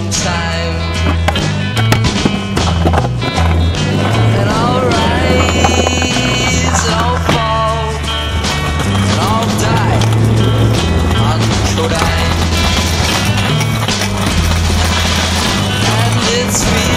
long time. And I'll rise, and I'll fall, and I'll die on Kodai. And it's me.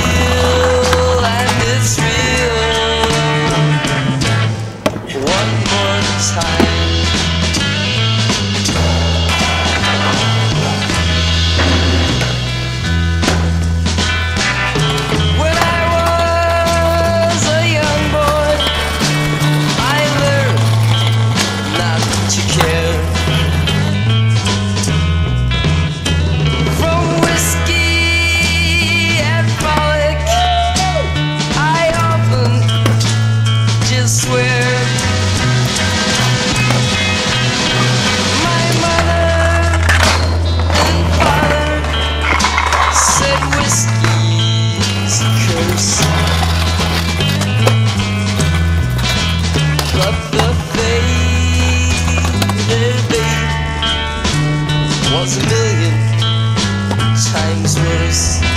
was a million times worse.